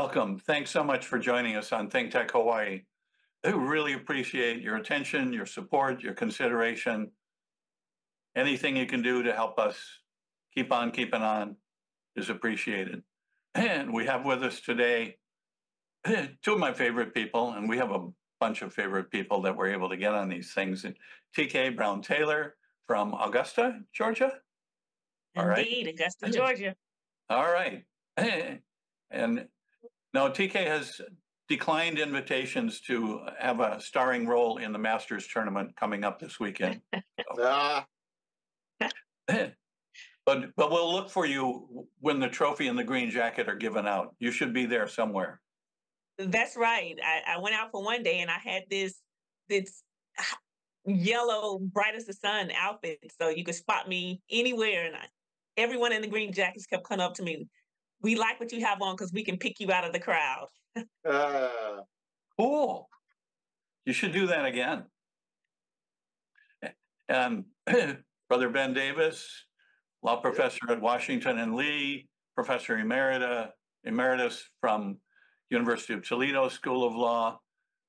welcome. Thanks so much for joining us on Think Tech Hawaii. We really appreciate your attention, your support, your consideration. Anything you can do to help us keep on keeping on is appreciated. And we have with us today two of my favorite people, and we have a bunch of favorite people that we're able to get on these things. TeKay Brown Taylor from Augusta, Georgia. All right. Indeed, Augusta, Georgia. All right. And now TeKay has declined invitations to have a starring role in the Masters tournament coming up this weekend. ah. but but we'll look for you when the trophy and the green jacket are given out. You should be there somewhere. That's right. I, I went out for one day and I had this this yellow bright as the sun outfit, so you could spot me anywhere. And I, everyone in the green jackets kept coming up to me. We like what you have on because we can pick you out of the crowd. uh, cool. You should do that again. And Brother Ben Davis, law professor at Washington and Lee, professor emerita, emeritus from University of Toledo School of Law,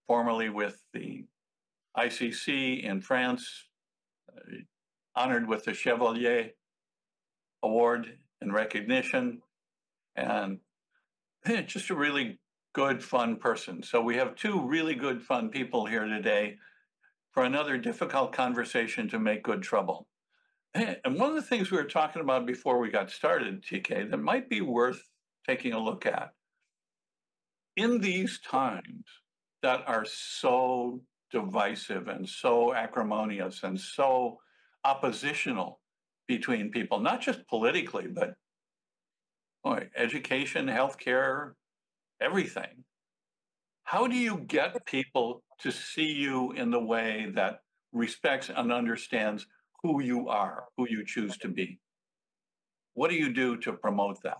formerly with the ICC in France, uh, honored with the Chevalier Award and recognition, and just a really good, fun person. So we have two really good, fun people here today for another difficult conversation to make good trouble. And one of the things we were talking about before we got started, TeKay, that might be worth taking a look at in these times that are so divisive and so acrimonious and so oppositional between people, not just politically, but boy, education, healthcare, everything. How do you get people to see you in the way that respects and understands who you are, who you choose to be? What do you do to promote that?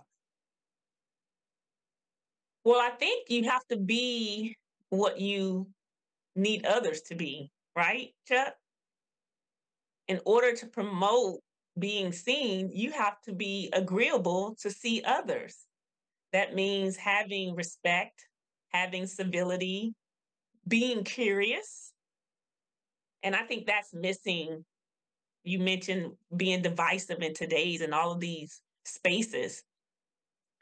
Well, I think you have to be what you need others to be, right, Chuck? In order to promote being seen, you have to be agreeable to see others. That means having respect, having civility, being curious. And I think that's missing. You mentioned being divisive in today's and all of these spaces.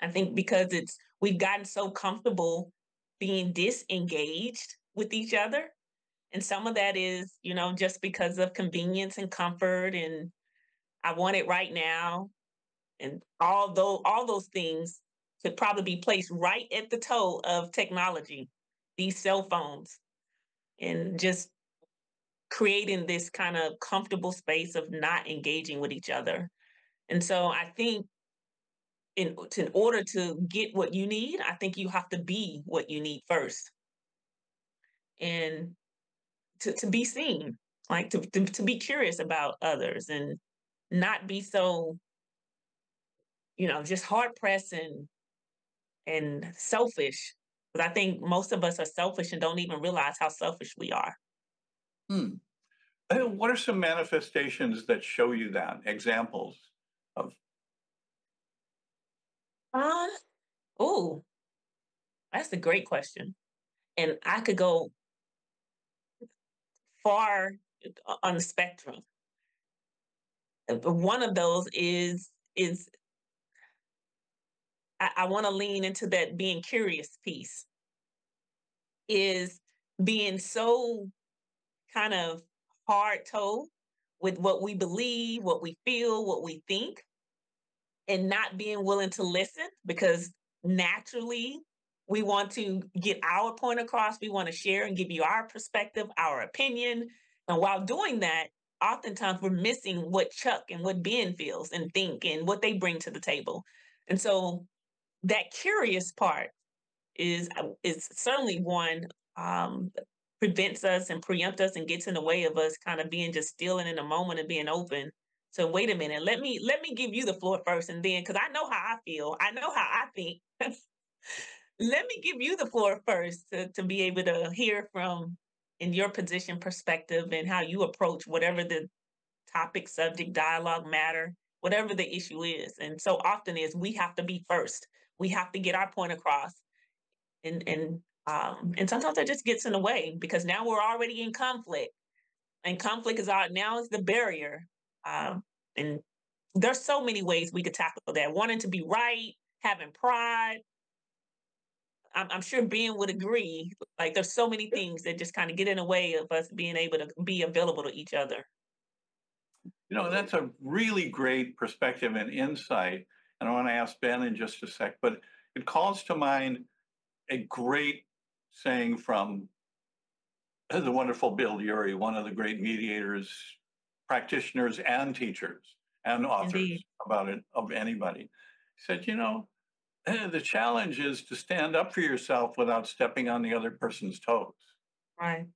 I think because it's we've gotten so comfortable being disengaged with each other. And some of that is, you know, just because of convenience and comfort and I want it right now. And all those all those things could probably be placed right at the toe of technology, these cell phones, and just creating this kind of comfortable space of not engaging with each other. And so I think in, in order to get what you need, I think you have to be what you need first. And to, to be seen, like to, to, to be curious about others and not be so, you know, just hard pressed and and selfish. But I think most of us are selfish and don't even realize how selfish we are. Hmm. What are some manifestations that show you that? Examples of uh, oh, that's a great question. And I could go far on the spectrum. One of those is is I, I want to lean into that being curious piece. Is being so kind of hard told with what we believe, what we feel, what we think, and not being willing to listen because naturally we want to get our point across. We want to share and give you our perspective, our opinion. And while doing that, oftentimes we're missing what Chuck and what Ben feels and think and what they bring to the table. And so that curious part is uh, is certainly one um, prevents us and preempt us and gets in the way of us kind of being just still and in the moment and being open so wait a minute. Let me let me give you the floor first, and then because I know how I feel, I know how I think. let me give you the floor first to, to be able to hear from in your position perspective and how you approach whatever the topic, subject, dialogue, matter, whatever the issue is. And so often is we have to be first. We have to get our point across. and and um, and sometimes that just gets in the way because now we're already in conflict, and conflict is out now is the barrier. Um, and there's so many ways we could tackle that. Wanting to be right, having pride. I'm, I'm sure Ben would agree. Like there's so many things that just kind of get in the way of us being able to be available to each other. You know, that's a really great perspective and insight. And I want to ask Ben in just a sec, but it calls to mind a great saying from the wonderful Bill Ury, one of the great mediators, practitioners, and teachers and authors Indeed. about it of anybody. He said, you know, the challenge is to stand up for yourself without stepping on the other person's toes. Right.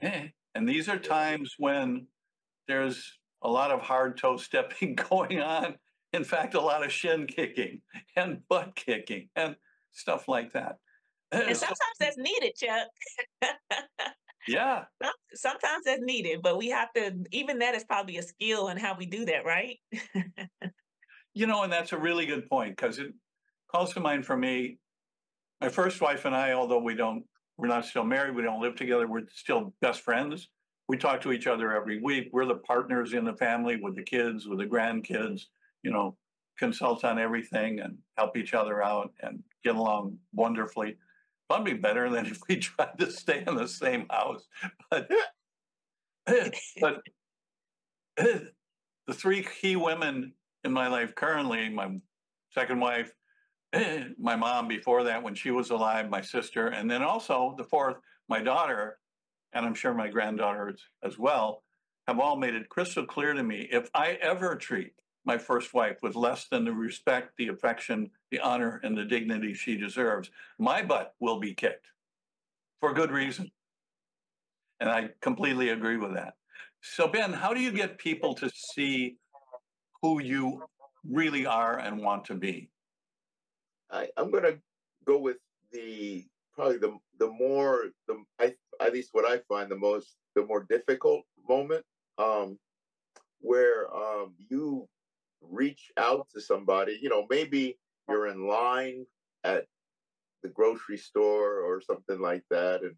Eh, and these are times when there's a lot of hard toe stepping going on. In fact, a lot of shin kicking and butt kicking and stuff like that. Eh, and sometimes that's needed, Chuck. yeah. Sometimes that's needed, but we have to, even that is probably a skill in how we do that, right? you know, and that's a really good point because it calls to mind for me. My first wife and I, although we don't, we're not still married, we don't live together, we're still best friends. We talk to each other every week. We're the partners in the family with the kids, with the grandkids, you know, consult on everything and help each other out and get along wonderfully probably better than if we tried to stay in the same house. But, but the three key women in my life currently, my second wife, my mom before that when she was alive, my sister, and then also the fourth, my daughter, and I'm sure my granddaughters as well, have all made it crystal clear to me if I ever treat my first wife with less than the respect, the affection, the honor, and the dignity she deserves, my butt will be kicked for good reason. And I completely agree with that. So, Ben, how do you get people to see who you really are and want to be? I, am going to go with the probably the the more the I, at least what I find the most the more difficult moment um, where um, you reach out to somebody. You know, maybe you're in line at the grocery store or something like that, and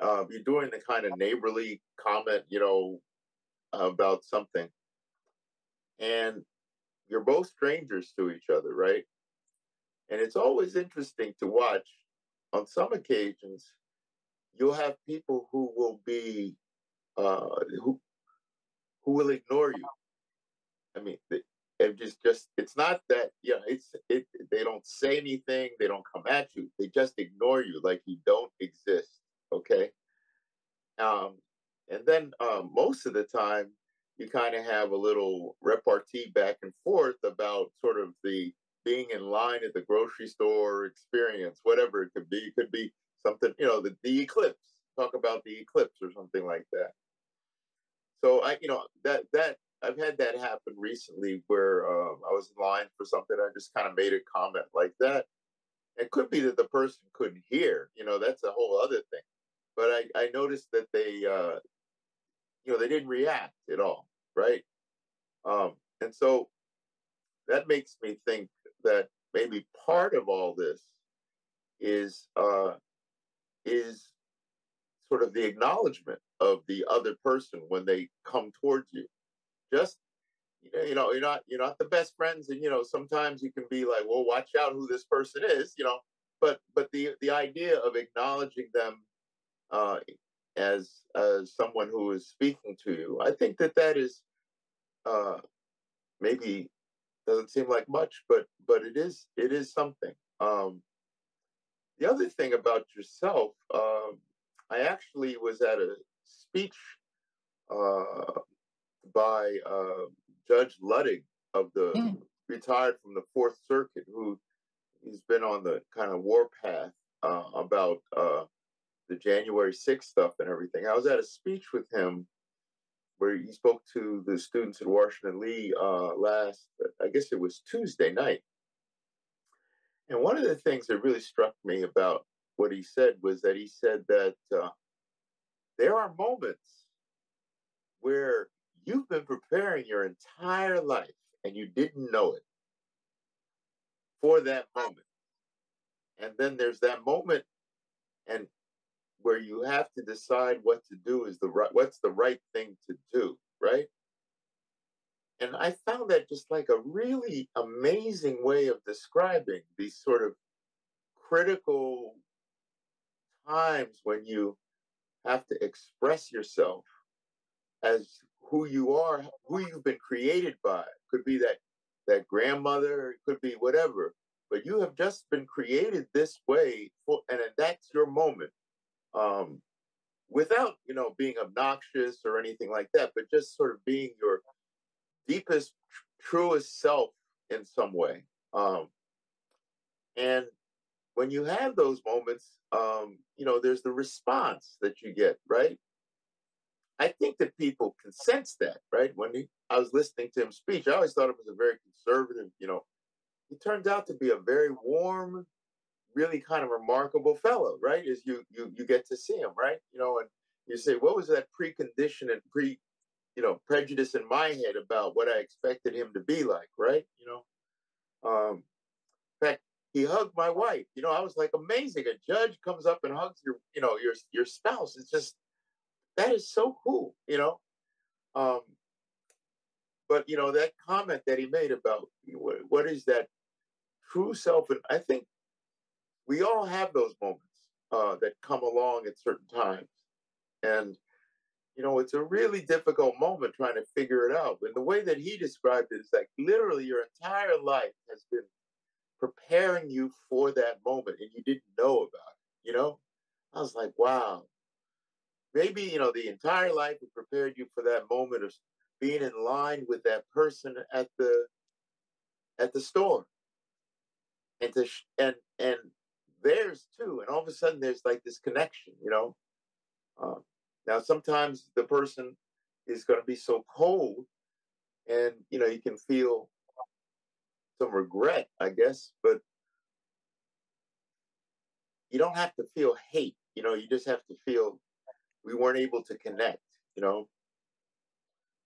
uh, you're doing the kind of neighborly comment, you know, about something, and you're both strangers to each other, right? And it's always interesting to watch. On some occasions, you'll have people who will be uh, who who will ignore you I mean, it just just it's not that you know it's it they don't say anything they don't come at you they just ignore you like you don't exist okay um and then um, most of the time you kind of have a little repartee back and forth about sort of the being in line at the grocery store experience whatever it could be it could be something you know the, the eclipse talk about the eclipse or something like that so i you know that that I've had that happen recently where um, I was in line for something. I just kind of made a comment like that. It could be that the person couldn't hear. You know, that's a whole other thing. But I, I noticed that they, uh, you know, they didn't react at all, right? Um, and so that makes me think that maybe part of all this is uh, is sort of the acknowledgement of the other person when they come towards you just you know you're not you're not the best friends and you know sometimes you can be like well watch out who this person is you know but but the the idea of acknowledging them uh, as as someone who is speaking to you i think that that is uh, maybe doesn't seem like much but but it is it is something um, the other thing about yourself um, i actually was at a speech uh, by uh, Judge Luttig of the mm. retired from the Fourth Circuit, who he's been on the kind of warpath uh, about uh, the January 6th stuff and everything. I was at a speech with him where he spoke to the students at Washington Lee uh, last, I guess it was Tuesday night. And one of the things that really struck me about what he said was that he said that uh, there are moments where You've been preparing your entire life and you didn't know it for that moment. and then there's that moment and where you have to decide what to do is the right what's the right thing to do right? And i found that just like a really amazing way of describing these sort of critical times when you have to express yourself as who you are who you've been created by. Could be that that grandmother it could be whatever but you have just been created this way and that's your moment um, without you know being obnoxious or anything like that but just sort of being your deepest truest self in some way. Um, and when you have those moments um, you know there's the response that you get right? I think that people can sense that right? When he, i was listening to him speech i always thought it was a very conservative you know he turns out to be a very warm, really kind of remarkable fellow, right? Is you you you get to see him, right? You know, and you say, what was that precondition and pre, you know, prejudice in my head about what I expected him to be like, right? You know, um, in fact, he hugged my wife. You know, I was like, amazing. A judge comes up and hugs your, you know, your your spouse. It's just that is so cool, you know. Um, but you know that comment that he made about what, what is that true self. And I think we all have those moments uh, that come along at certain times. And, you know, it's a really difficult moment trying to figure it out. And the way that he described it is like literally your entire life has been preparing you for that moment and you didn't know about it, you know? I was like, wow. Maybe, you know, the entire life has prepared you for that moment of being in line with that person at the at the store and to sh- and and theirs too and all of a sudden there's like this connection you know? Um, now sometimes the person is going to be so cold and you know you can feel some regret i guess but you don't have to feel hate you know you just have to feel we weren't able to connect you know?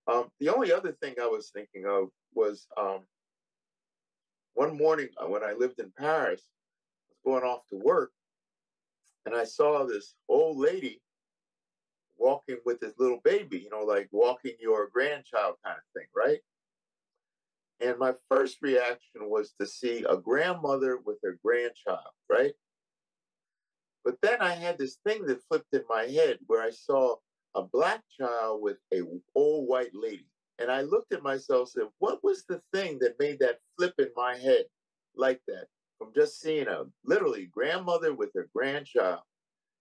Um, the only other thing i was thinking of was um, one morning uh, when I lived in Paris, going off to work, and I saw this old lady walking with this little baby, you know, like walking your grandchild kind of thing, right? And my first reaction was to see a grandmother with her grandchild, right? But then I had this thing that flipped in my head where I saw a black child with a old white lady. And I looked at myself and said, what was the thing that made that flip in my head like that? From just seeing a literally grandmother with her grandchild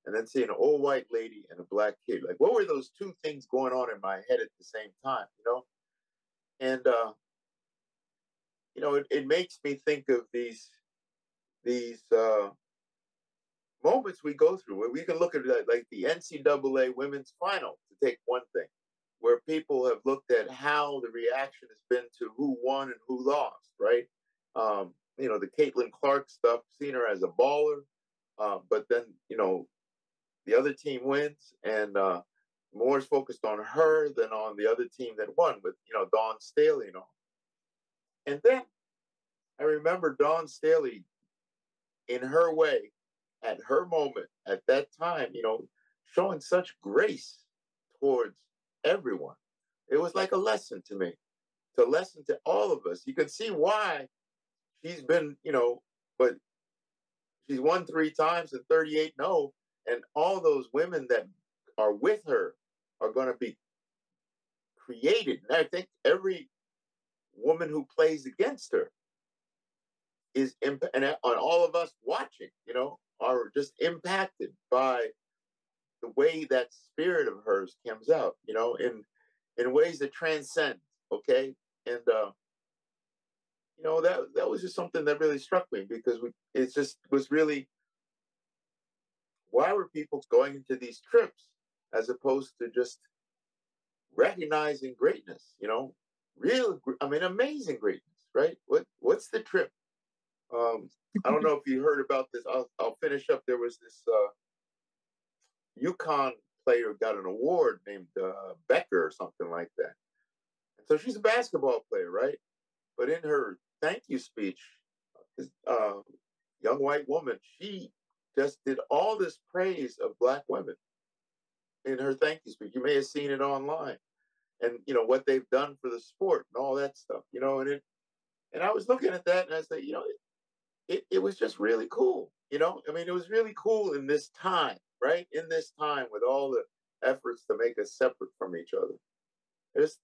and then seeing an old white lady and a black kid. Like, what were those two things going on in my head at the same time, you know? And, uh, you know, it, it makes me think of these, these, uh, moments we go through where we can look at it like the NCAA women's final to take one thing where people have looked at how the reaction has been to who won and who lost, right? Um, you know, the Caitlin Clark stuff, seen her as a baller, uh, but then, you know, the other team wins and uh, more is focused on her than on the other team that won with, you know, Dawn Staley and all. And then I remember Dawn Staley in her way, at her moment, at that time, you know, showing such grace towards everyone. It was like a lesson to me, to lesson to all of us. You can see why she's been, you know, but she's won three times and 38 no. And all those women that are with her are going to be created. And I think every woman who plays against her is, imp- and on all of us watching, you know, are just impacted by the way that spirit of hers comes out, you know, in in ways that transcend. Okay, and uh, you know that that was just something that really struck me because we it just was really why were people going into these trips as opposed to just recognizing greatness? You know, real, I mean, amazing greatness, right? What what's the trip? Um, I don't know if you heard about this. I'll, I'll finish up. There was this uh, UConn player got an award named uh, Becker or something like that. And so she's a basketball player, right? But in her thank you speech, uh, young white woman, she just did all this praise of black women in her thank you speech. You may have seen it online, and you know what they've done for the sport and all that stuff. You know, and it, and I was looking at that and I said, you know, it, it, it was just really cool. You know, I mean, it was really cool in this time, right? In this time with all the efforts to make us separate from each other. It's,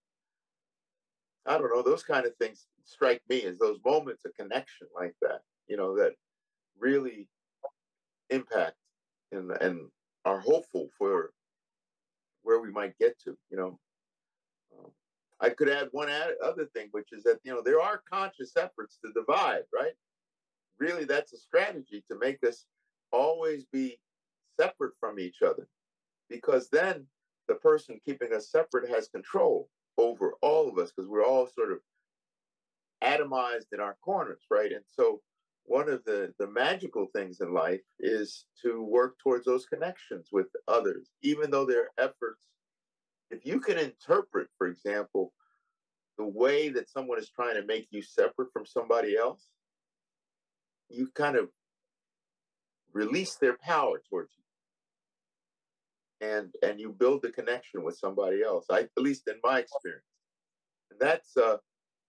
I don't know, those kind of things strike me as those moments of connection like that, you know, that really impact and and are hopeful for where we might get to, you know. Um, I could add one add, other thing, which is that, you know, there are conscious efforts to divide, right? Really, that's a strategy to make us always be separate from each other because then the person keeping us separate has control over all of us because we're all sort of atomized in our corners, right? And so one of the, the magical things in life is to work towards those connections with others, even though their efforts, if you can interpret, for example, the way that someone is trying to make you separate from somebody else, you kind of release their power towards you and and you build the connection with somebody else. I, at least in my experience, and that's uh,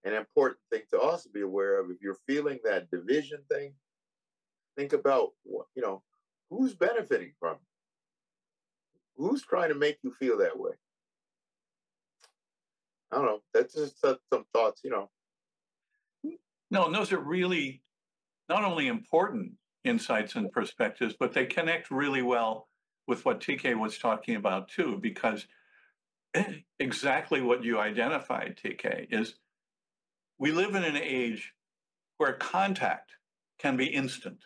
an important thing to also be aware of. If you're feeling that division thing, think about you know who's benefiting from it. Who's trying to make you feel that way? I don't know. That's just some thoughts, you know. No, and those are really not only important insights and perspectives, but they connect really well with what TeKay was talking about too, because exactly what you identified, TeKay, is we live in an age where contact can be instant.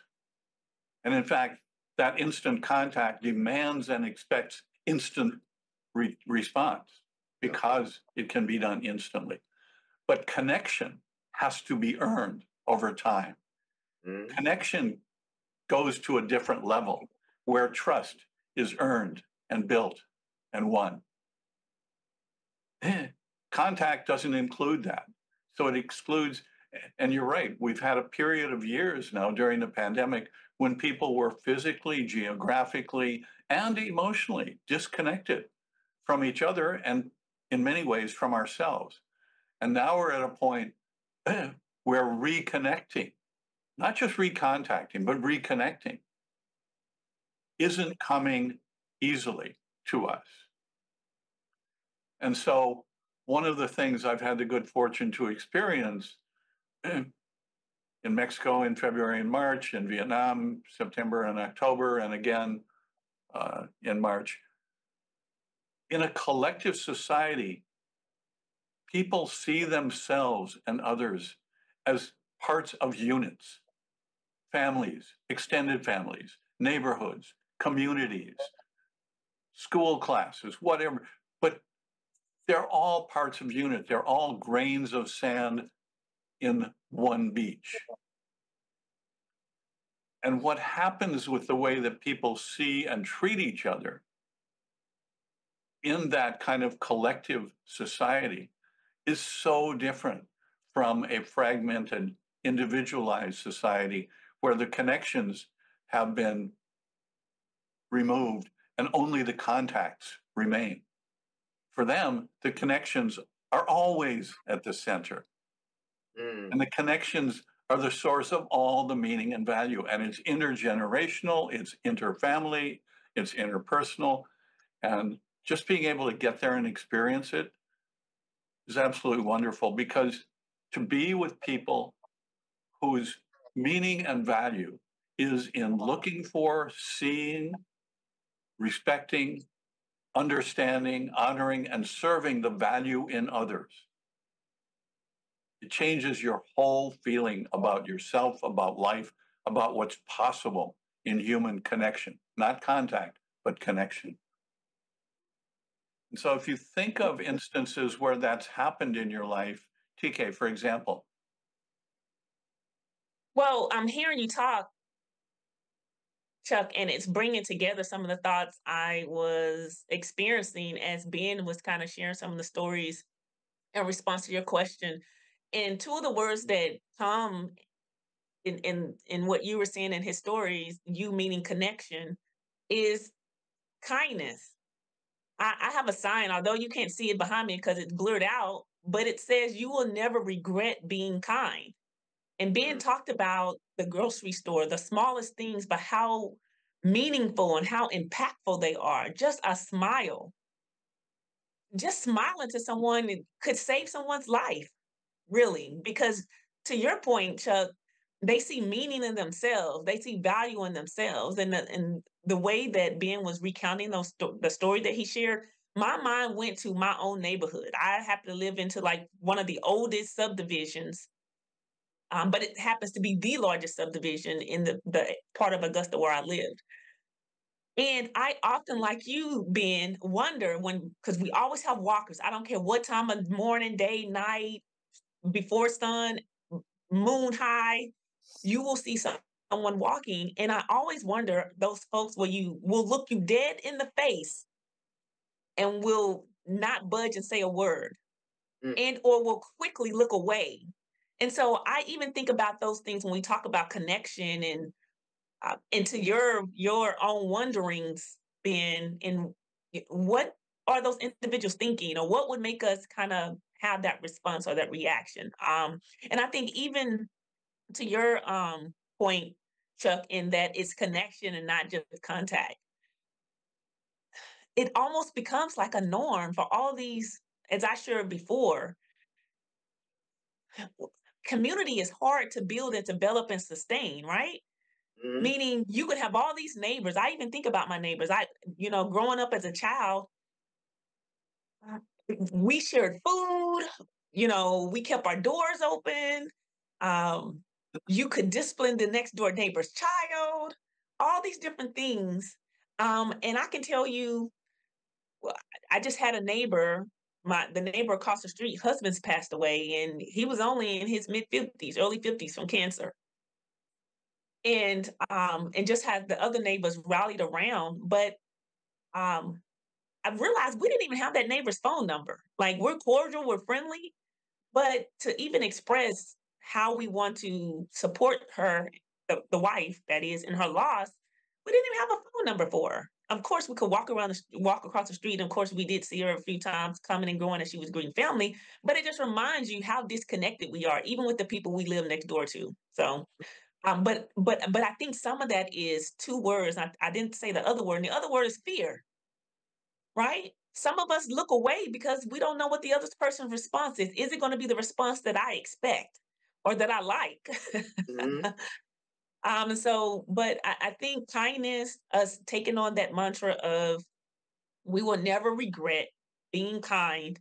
And in fact, that instant contact demands and expects instant re- response because it can be done instantly. But connection has to be earned over time. Mm-hmm. Connection goes to a different level where trust is earned and built and won. Contact doesn't include that. So it excludes, and you're right, we've had a period of years now during the pandemic when people were physically, geographically, and emotionally disconnected from each other and in many ways from ourselves. And now we're at a point where reconnecting, not just recontacting, but reconnecting isn't coming easily to us. And so, one of the things I've had the good fortune to experience in Mexico in February and March, in Vietnam, September and October, and again uh, in March, in a collective society, people see themselves and others as parts of units, families, extended families, neighborhoods, communities, school classes, whatever. But they're all parts of unit. They're all grains of sand in one beach. And what happens with the way that people see and treat each other in that kind of collective society is so different from a fragmented, individualized society where the connections have been removed and only the contacts remain. For them, the connections are always at the center. Mm. And the connections are the source of all the meaning and value. And it's intergenerational, it's interfamily, it's interpersonal. And just being able to get there and experience it is absolutely wonderful because to be with people whose meaning and value is in looking for, seeing, respecting, understanding, honoring, and serving the value in others. It changes your whole feeling about yourself, about life, about what's possible in human connection, not contact, but connection. And so if you think of instances where that's happened in your life, TeKay, for example. Well, I'm hearing you talk Chuck, and it's bringing together some of the thoughts I was experiencing as Ben was kind of sharing some of the stories in response to your question. And two of the words that come in in in what you were saying in his stories, you meaning connection, is kindness. I, I have a sign, although you can't see it behind me because it's blurred out, but it says you will never regret being kind. And being Mhm. talked about the grocery store, the smallest things, but how meaningful and how impactful they are. Just a smile, just smiling to someone could save someone's life, really. Because to your point, Chuck, they see meaning in themselves. They see value in themselves. And the, and the way that Ben was recounting those the story that he shared, my mind went to my own neighborhood. I happen to live into like one of the oldest subdivisions, um, but it happens to be the largest subdivision in the, the part of Augusta where I lived. And I often, like you, Ben, wonder when, because we always have walkers. I don't care what time of morning, day, night, before sun, moon high, you will see some, someone walking. And I always wonder those folks will you will look you dead in the face and will not budge and say a word Mm. and or will quickly look away. And so I even think about those things when we talk about connection and uh, into your your own wonderings, Ben, and what are those individuals thinking, or what would make us kind of have that response or that reaction? Um, and I think even to your um point, Chuck, in that it's connection and not just contact. It almost becomes like a norm for all these, as I shared before. Community is hard to build and develop and sustain, right? Mhm. Meaning you could have all these neighbors. I even think about my neighbors. I, you know, growing up as a child, we shared food. You know, we kept our doors open. Um, you could discipline the next door neighbor's child. All these different things. Um, and I can tell you, well, I just had a neighbor. My the neighbor across the street, husband's passed away, and he was only in his mid fifties, early fifties from cancer. And um and just had the other neighbors rallied around but um i realized we didn't even have that neighbor's phone number. Like we're cordial we're friendly but to even express how we want to support her the, the wife that is in her loss we didn't even have a phone number for her of course we could walk around the, walk across the street and of course we did see her a few times coming and going as she was grieving family but it just reminds you how disconnected we are even with the people we live next door to so um, but but but I think some of that is two words. I, I didn't say the other word. And the other word is fear, right? Some of us look away because we don't know what the other person's response is. Is it going to be the response that I expect or that I like? Mhm. um, so, but I, I think kindness, us taking on that mantra of we will never regret being kind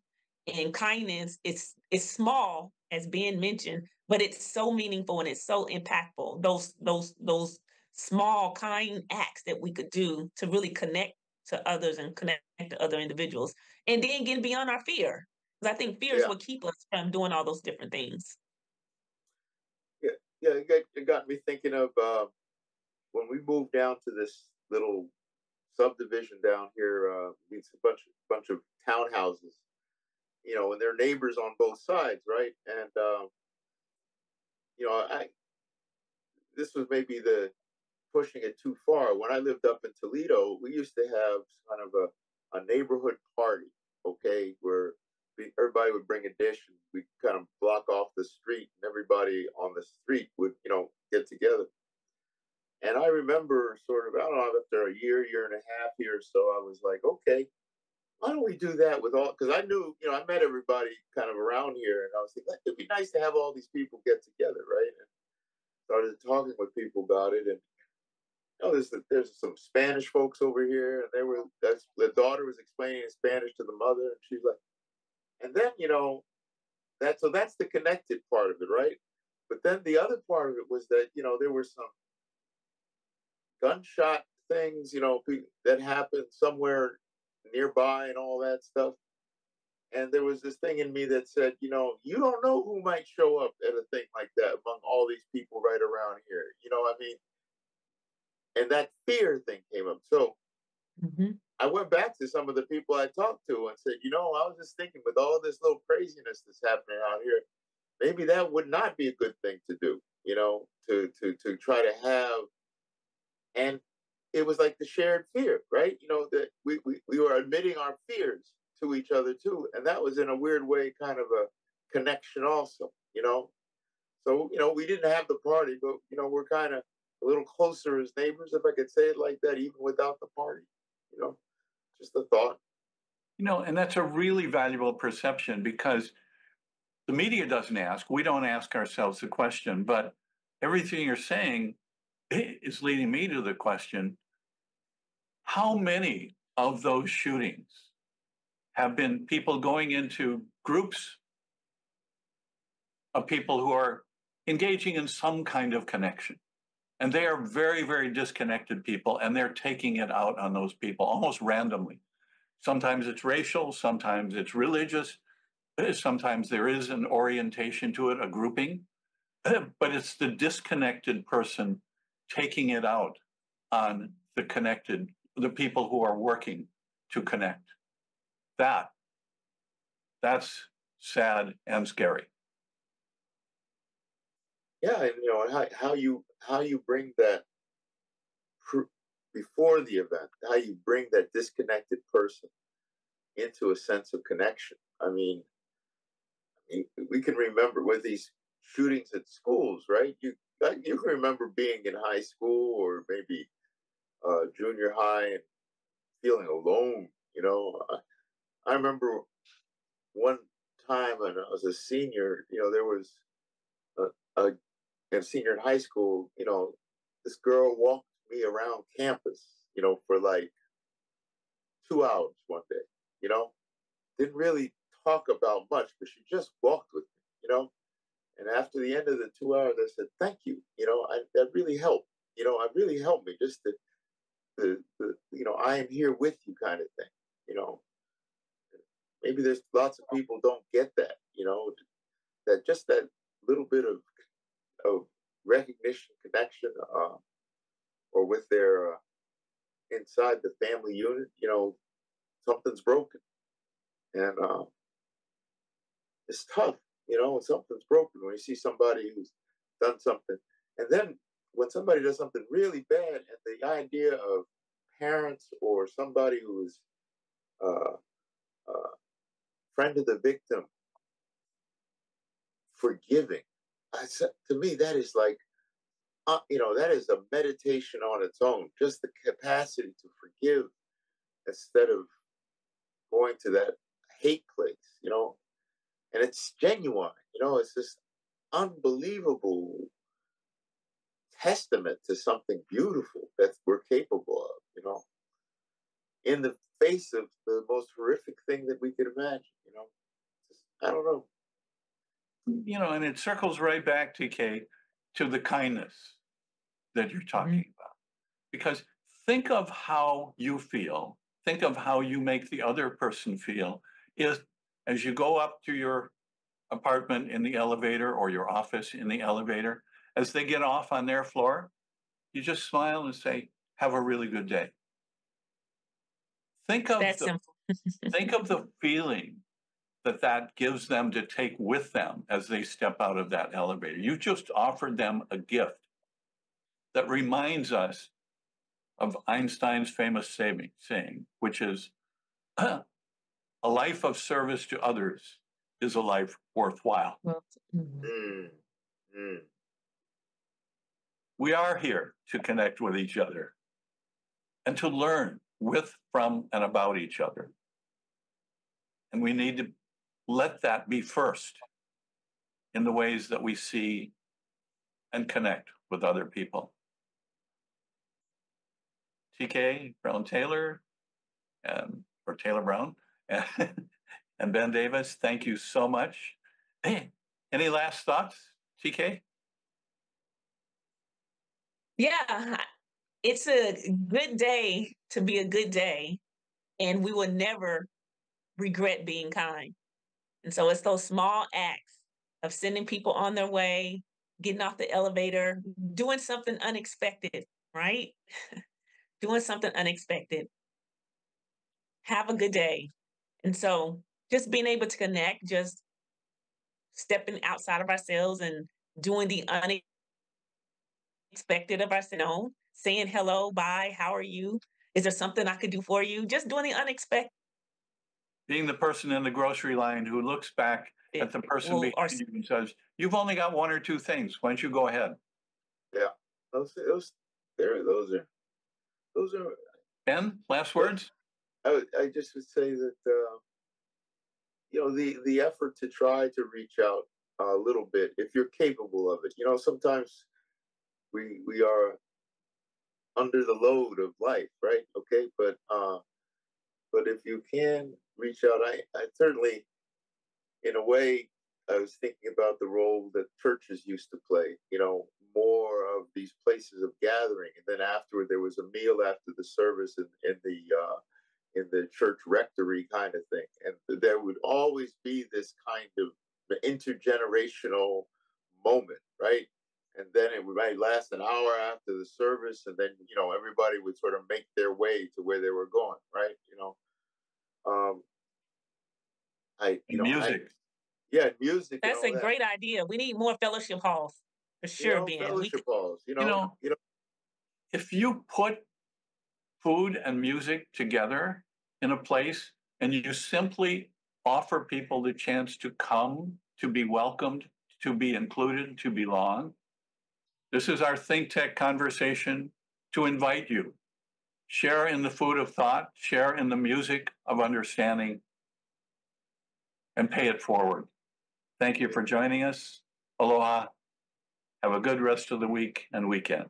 and kindness it's it's small as ben mentioned but it's so meaningful and it's so impactful those those those small kind acts that we could do to really connect to others and connect to other individuals and then get beyond our fear because i think fear is what keep us from doing all those different things Yeah. It got, it got me thinking of uh, when we moved down to this little subdivision down here. Uh, it's a bunch bunch of townhouses, you know, and they're neighbors on both sides, right? And um, you know, I this was maybe the pushing it too far. When I lived up in Toledo, we used to have kind of a, a neighborhood party, okay, where everybody would bring a dish and we kind of block off the street and everybody on the street would, you know, get together. And I remember sort of, I don't know, after a year, year and a half here or so, I was like, okay, why don't we do that with all, because I knew, you know, I met everybody kind of around here and I was thinking, it'd be nice to have all these people get together, right? And started talking with people about it and you know, there's there's some Spanish folks over here, and they were that's the daughter was explaining in Spanish to the mother, and she's like, and then you know, that so that's the connected part of it, right? But then the other part of it was that you know there were some gunshot things, you know, that happened somewhere nearby and all that stuff. And there was this thing in me that said, you know, you don't know who might show up at a thing like that among all these people right around here. You know, I mean, and that fear thing came up. So Mhm. I went back to some of the people I talked to and said, you know, I was just thinking with all this little craziness that's happening out here, maybe that would not be a good thing to do. you know, to to to try to have and it was like the shared fear, right? You know, that we, we, we were admitting our fears to each other too. And that was in a weird way kind of a connection also, you know. So, you know, we didn't have the party, but you know, we're kind of a little closer as neighbors, if I could say it like that, even without the party. You know, just a thought. You know, and that's a really valuable perception because the media doesn't ask. We don't ask ourselves the question, but everything you're saying is leading me to the question how many of those shootings have been people going into groups of people who are engaging in some kind of connection? And they are very, very disconnected people, and they're taking it out on those people almost randomly. Sometimes it's racial, sometimes it's religious, eh, sometimes there is an orientation to it, a grouping, eh, but it's the disconnected person taking it out on the connected, the people who are working to connect. That, that's sad and scary. Yeah, and you know how, how you how you bring that pr- before the event, how you bring that disconnected person into a sense of connection. I mean, we can remember with these shootings at schools, right? You you can remember being in high school or maybe uh, junior high and feeling alone. You know, I, I remember one time when I was a senior. You know, there was a, a, a senior in high school. You know, this girl walked me around campus. You know, for like two hours one day. You know, didn't really talk about much, but she just walked with me. You know, and after the end of the two hours, I said, "Thank you. You know, I, that really helped. You know, it really helped me just to, the, the, you know, I am here with you kind of thing. You know, maybe there's lots of people don't get that. You know, that just that little bit of of recognition, connection, uh, or with their uh, inside the family unit. You know, something's broken, and uh, it's tough you know, something's broken when you see somebody who's done something. And then when somebody does something really bad, and the idea of parents or somebody who's uh, uh, friend of the victim forgiving, said, to me, that is like, uh, you know, that is a meditation on its own. Just the capacity to forgive instead of going to that hate place, you know, and it's genuine. You know, it's this unbelievable testament to something beautiful that we're capable of. You know, in the face of the most horrific thing that we could imagine. You know, Just, I don't know. You know, and it circles right back, TeKay, to the kindness that you're talking mm-hmm. about, because think of how you feel. Think of how you make the other person feel. Is as you go up to your apartment in the elevator or your office in the elevator, as they get off on their floor, you just smile and say, "Have a really good day." Think of That's the, simple. think of the feeling that that gives them to take with them as they step out of that elevator. You just offered them a gift that reminds us of Einstein's famous saying, which is a life of service to others is a life worthwhile. Well, mm-hmm. mm. We are here to connect with each other and to learn with, from, and about each other. And we need to let that be first in the ways that we see and connect with other people. TeKay Brown Taylor, and, or Taylor Brown, and Ben Davis, thank you so much. Any last thoughts, TeKay? Yeah, it's a good day to be a good day, and we will never regret being kind. And so it's those small acts of sending people on their way, getting off the elevator, doing something unexpected, right? doing something unexpected. Have a good day. And so just being able to connect, just stepping outside of ourselves and doing the unexpected of know, saying hello, bye, how are you? Is there something I could do for you? Just doing the unexpected. Being the person in the grocery line who looks back at the person Well, or behind you and says, you've only got one or two things. Why don't you go ahead? Yeah, Those, those, there, those are, those are. Ben, last words? I I just would say that, uh, you know, the the effort to try to reach out a little bit, if you're capable of it. You know, sometimes we we are under the load of life, right? Okay, but uh, but if you can reach out, I, I certainly, in a way, I was thinking about the role that churches used to play. You know, more of these places of gathering, and then afterward there was a meal after the service in, in the uh, in the church rectory kind of thing, and there would always be this kind of intergenerational moment, right? And then it might last an hour after the service, and then you know everybody would sort of make their way to where they were going, right? You know, um, I you know, I- Music. yeah, music. That's a that. great idea. We need more fellowship halls for You sure, know, Ben. We fellowship halls, you know, know, you know, If you put food and music together in a place and you simply offer people the chance to come, to be welcomed, to be included, to belong, this is our Think Tech conversation to invite you. Share in the food of thought, share in the music of understanding, and pay it forward. Thank you for joining us. Aloha. Have a good rest of the week and weekend.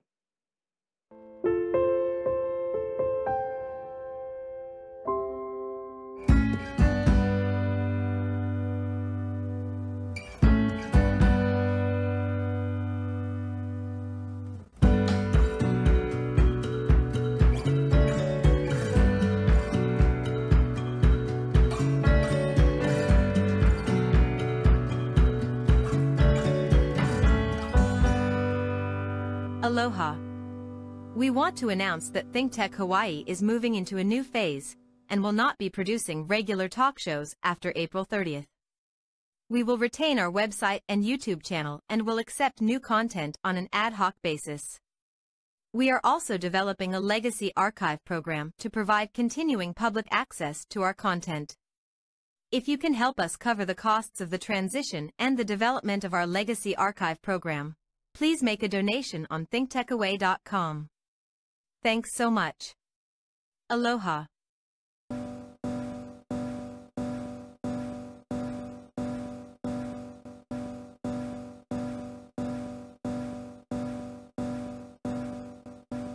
Aloha. We want to announce that ThinkTech Hawaii is moving into a new phase and will not be producing regular talk shows after April 30th. We will retain our website and YouTube channel and will accept new content on an ad hoc basis. We are also developing a legacy archive program to provide continuing public access to our content. If you can help us cover the costs of the transition and the development of our legacy archive program, please make a donation on thinktechhawaii.com. Thanks so much. Aloha.